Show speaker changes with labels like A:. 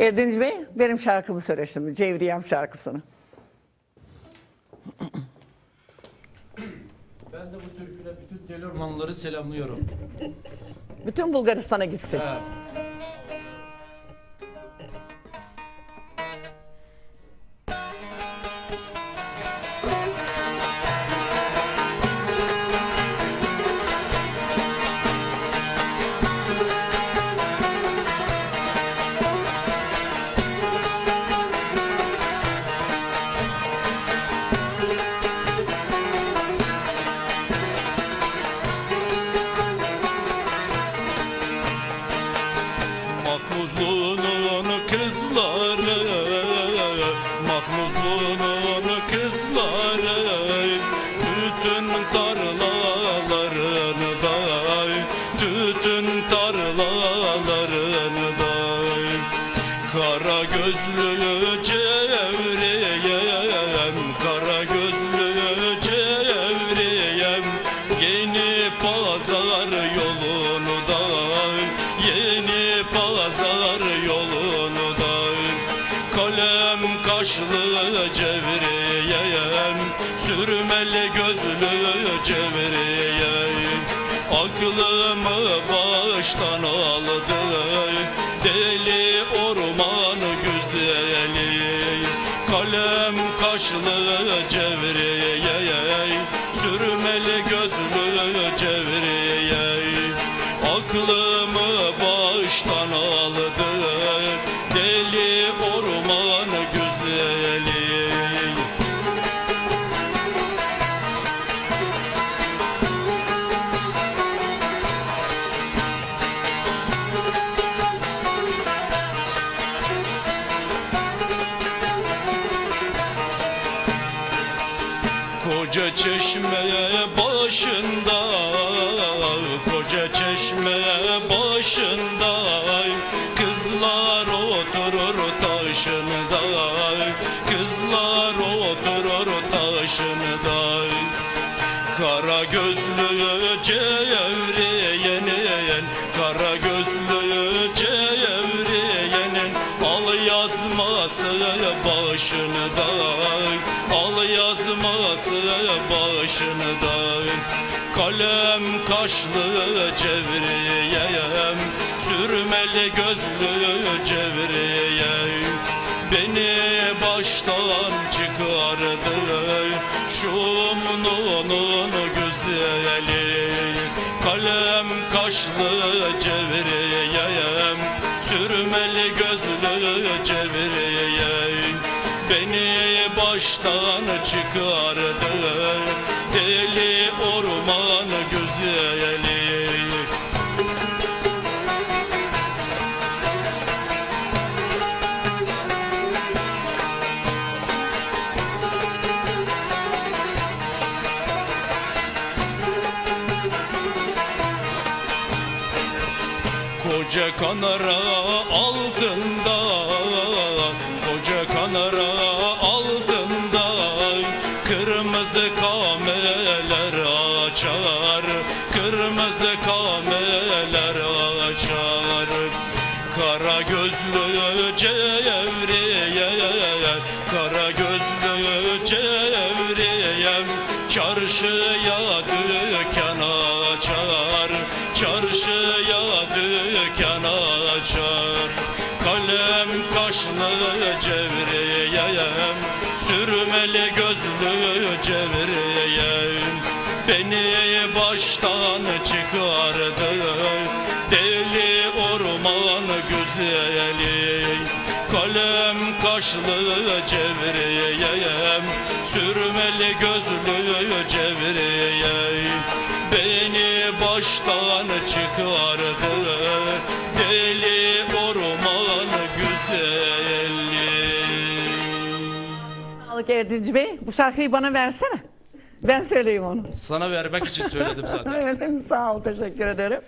A: Erdinç Bey benim şarkımı söyle şimdi. Cevriyem şarkısını.
B: Ben de bu türküyle bütün Delormanlıları selamlıyorum.
A: Bütün Bulgaristan'a gitsin.
B: Ha.
C: Mahmuzlu'nun kızları Mahmuzlu'nun kızları Bütün tarlalarını da Bütün tarlalarını da Kara gözlü cevriyem Kara gözlü cevriyem Yeni pazar yolunu kaşlı cevriyem Sürmeli gözlü cevriyem Aklımı baştan aldı Deli orman güzeli Kalem kaşlı cevriye Sürmeli Koca çeşme başında Koca çeşme başında. Kızlar oturur taşında Kızlar oturur taşında. Kara gözlü cevriyenin Kara gözlü cevriyenin Al yazması başında. Al yazması başında Kalem kaşlı cevriyem Sürmeli gözlü cevriyem Beni baştan çıkardı Şumnunun güzeli. Kalem kaşlı cevriyem Sürmeli gözlü cevriyem Beni baştan çıkardı. Deli orman güzeli. Koca kanara altında kameler açar. Kara gözlü cevriye Kara gözlü cevriye Çarşıya dükkan açar. Çarşıya dükkan açar. Kalem kaşlı cevriyem Sürmeli gözlü cevriyem Beni baştan çıkardı Deli orman güzeli Kalem kaşlı cevriyem Sürmeli gözlü cevriyem Beni baştan çıkardı Deli orman güzeli
A: Sağlık Erdinç Bey. Bu şarkıyı bana versene. Ben söyleyeyim onu.
B: Sana vermek için söyledim zaten.
A: Evet, sağ ol. Teşekkür ederim.